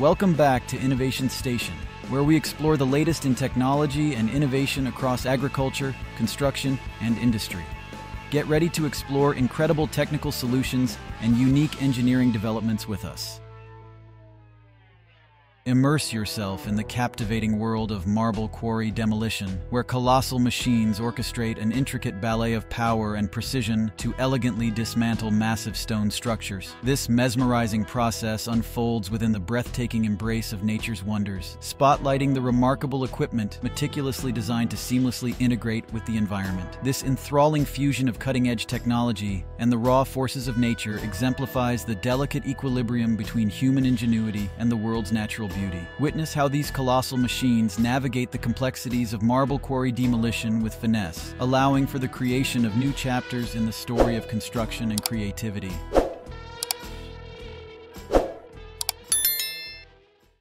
Welcome back to Innovation Station, where we explore the latest in technology and innovation across agriculture, construction, and industry. Get ready to explore incredible technical solutions and unique engineering developments with us. Immerse yourself in the captivating world of marble quarry demolition, where colossal machines orchestrate an intricate ballet of power and precision to elegantly dismantle massive stone structures. This mesmerizing process unfolds within the breathtaking embrace of nature's wonders, spotlighting the remarkable equipment meticulously designed to seamlessly integrate with the environment. This enthralling fusion of cutting-edge technology and the raw forces of nature exemplifies the delicate equilibrium between human ingenuity and the world's natural beauty. Witness how these colossal machines navigate the complexities of marble quarry demolition with finesse, allowing for the creation of new chapters in the story of construction and creativity.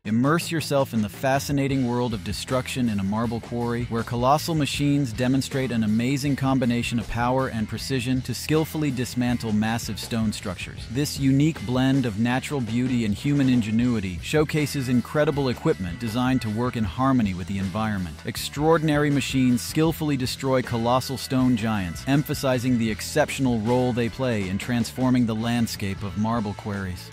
Immerse yourself in the fascinating world of destruction in a marble quarry, where colossal machines demonstrate an amazing combination of power and precision to skillfully dismantle massive stone structures. This unique blend of natural beauty and human ingenuity showcases incredible equipment designed to work in harmony with the environment. Extraordinary machines skillfully destroy colossal stone giants, emphasizing the exceptional role they play in transforming the landscape of marble quarries.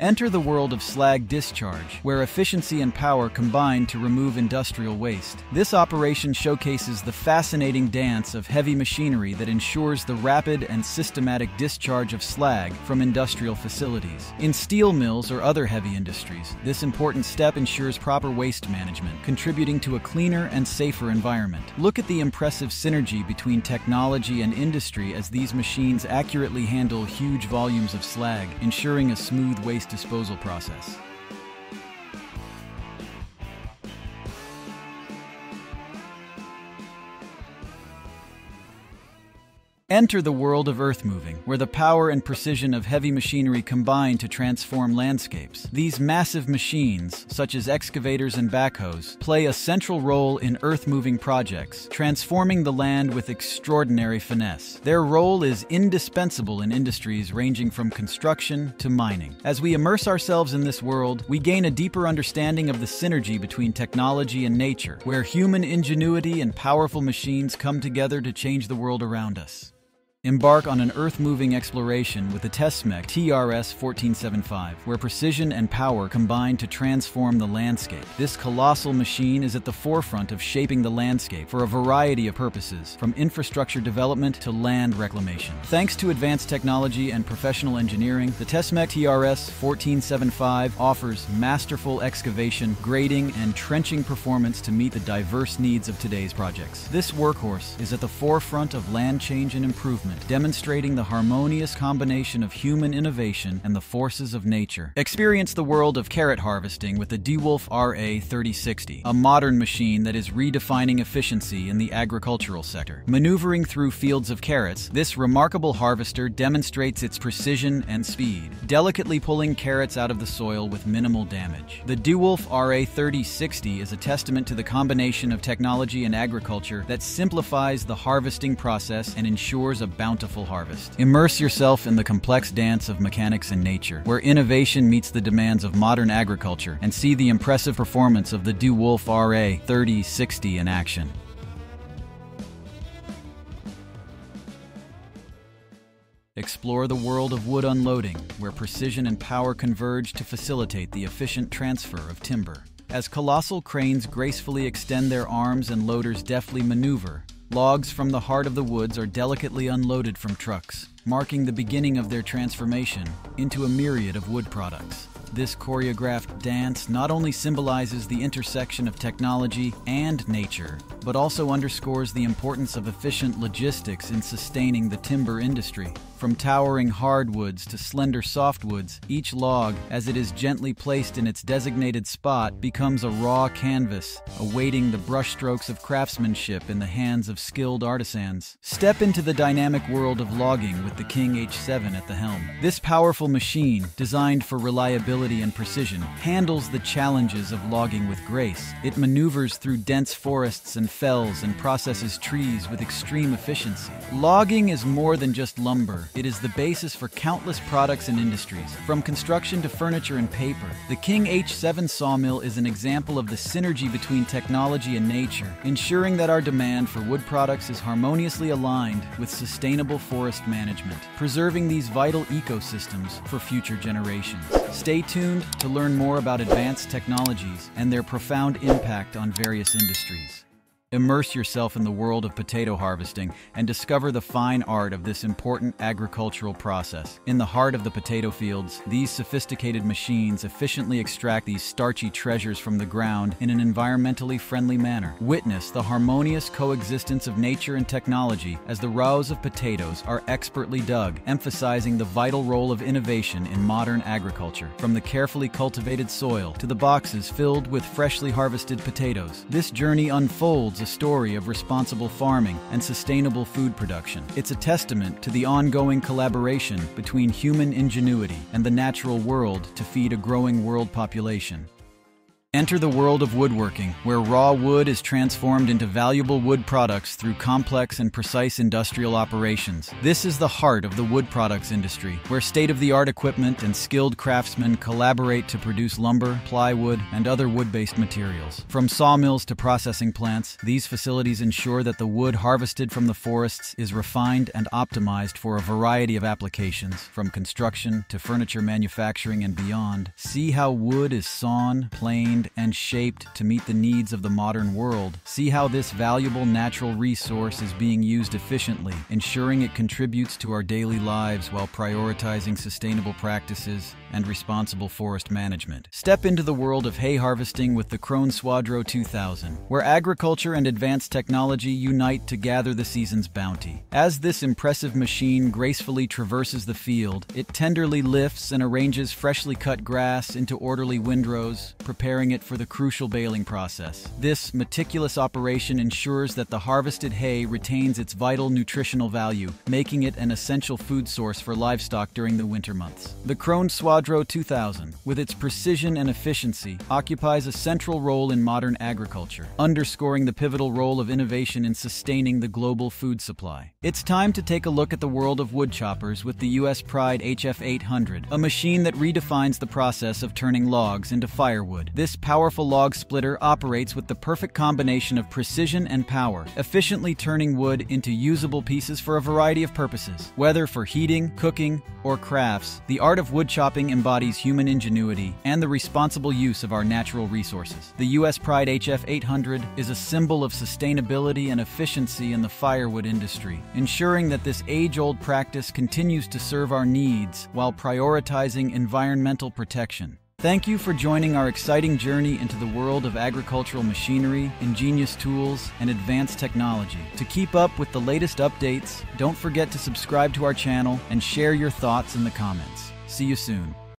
Enter the world of slag discharge, where efficiency and power combine to remove industrial waste. This operation showcases the fascinating dance of heavy machinery that ensures the rapid and systematic discharge of slag from industrial facilities. In steel mills or other heavy industries, this important step ensures proper waste management, contributing to a cleaner and safer environment. Look at the impressive synergy between technology and industry as these machines accurately handle huge volumes of slag, ensuring a smooth waste disposal process. Enter the world of earth moving, where the power and precision of heavy machinery combine to transform landscapes. These massive machines, such as excavators and backhoes, play a central role in earth moving projects, transforming the land with extraordinary finesse. Their role is indispensable in industries ranging from construction to mining. As we immerse ourselves in this world, we gain a deeper understanding of the synergy between technology and nature, where human ingenuity and powerful machines come together to change the world around us. Embark on an earth-moving exploration with the Tesmec TRS-1475, where precision and power combine to transform the landscape. This colossal machine is at the forefront of shaping the landscape for a variety of purposes, from infrastructure development to land reclamation. Thanks to advanced technology and professional engineering, the Tesmec TRS-1475 offers masterful excavation, grading, and trenching performance to meet the diverse needs of today's projects. This workhorse is at the forefront of land change and improvement demonstrating the harmonious combination of human innovation and the forces of nature. Experience the world of carrot harvesting with the Dewulf RA3060, a modern machine that is redefining efficiency in the agricultural sector. Maneuvering through fields of carrots, this remarkable harvester demonstrates its precision and speed, delicately pulling carrots out of the soil with minimal damage. The Dewulf RA3060 is a testament to the combination of technology and agriculture that simplifies the harvesting process and ensures a bountiful harvest. Immerse yourself in the complex dance of mechanics and nature, where innovation meets the demands of modern agriculture, and see the impressive performance of the Dewulf RA 3060 in action. Explore the world of wood unloading, where precision and power converge to facilitate the efficient transfer of timber. As colossal cranes gracefully extend their arms and loaders deftly maneuver, Logs from the heart of the woods are delicately unloaded from trucks, marking the beginning of their transformation into a myriad of wood products. This choreographed dance not only symbolizes the intersection of technology and nature, but also underscores the importance of efficient logistics in sustaining the timber industry. From towering hardwoods to slender softwoods, each log, as it is gently placed in its designated spot, becomes a raw canvas, awaiting the brushstrokes of craftsmanship in the hands of skilled artisans. Step into the dynamic world of logging with the King H7 at the helm. This powerful machine, designed for reliability and precision, handles the challenges of logging with grace. It maneuvers through dense forests and fells and processes trees with extreme efficiency. Logging is more than just lumber, it is the basis for countless products and industries, from construction to furniture and paper. The King H7 sawmill is an example of the synergy between technology and nature, ensuring that our demand for wood products is harmoniously aligned with sustainable forest management, preserving these vital ecosystems for future generations. Stay tuned to learn more about advanced technologies and their profound impact on various industries. Immerse yourself in the world of potato harvesting and discover the fine art of this important agricultural process. In the heart of the potato fields, these sophisticated machines efficiently extract these starchy treasures from the ground in an environmentally friendly manner. Witness the harmonious coexistence of nature and technology as the rows of potatoes are expertly dug, emphasizing the vital role of innovation in modern agriculture. From the carefully cultivated soil to the boxes filled with freshly harvested potatoes, this journey unfolds a story of responsible farming and sustainable food production. It's a testament to the ongoing collaboration between human ingenuity and the natural world to feed a growing world population. Enter the world of woodworking, where raw wood is transformed into valuable wood products through complex and precise industrial operations. This is the heart of the wood products industry, where state-of-the-art equipment and skilled craftsmen collaborate to produce lumber, plywood, and other wood-based materials. From sawmills to processing plants, these facilities ensure that the wood harvested from the forests is refined and optimized for a variety of applications, from construction to furniture manufacturing and beyond. See how wood is sawn, planed, and shaped to meet the needs of the modern world. See how this valuable natural resource is being used efficiently, ensuring it contributes to our daily lives while prioritizing sustainable practices and responsible forest management. Step into the world of hay harvesting with the Krone Swadro 2000, where agriculture and advanced technology unite to gather the season's bounty. As this impressive machine gracefully traverses the field, it tenderly lifts and arranges freshly cut grass into orderly windrows, preparing it for the crucial baling process. This meticulous operation ensures that the harvested hay retains its vital nutritional value, making it an essential food source for livestock during the winter months. The Krone Swadro 2000, with its precision and efficiency, occupies a central role in modern agriculture, underscoring the pivotal role of innovation in sustaining the global food supply. It's time to take a look at the world of wood choppers with the US Pride HF800, a machine that redefines the process of turning logs into firewood. This powerful log splitter operates with the perfect combination of precision and power, efficiently turning wood into usable pieces for a variety of purposes. Whether for heating, cooking, or crafts, the art of wood chopping embodies human ingenuity and the responsible use of our natural resources. The US Pride HF800 is a symbol of sustainability and efficiency in the firewood industry, ensuring that this age-old practice continues to serve our needs while prioritizing environmental protection. Thank you for joining our exciting journey into the world of agricultural machinery, ingenious tools, and advanced technology. To keep up with the latest updates, don't forget to subscribe to our channel and share your thoughts in the comments. See you soon.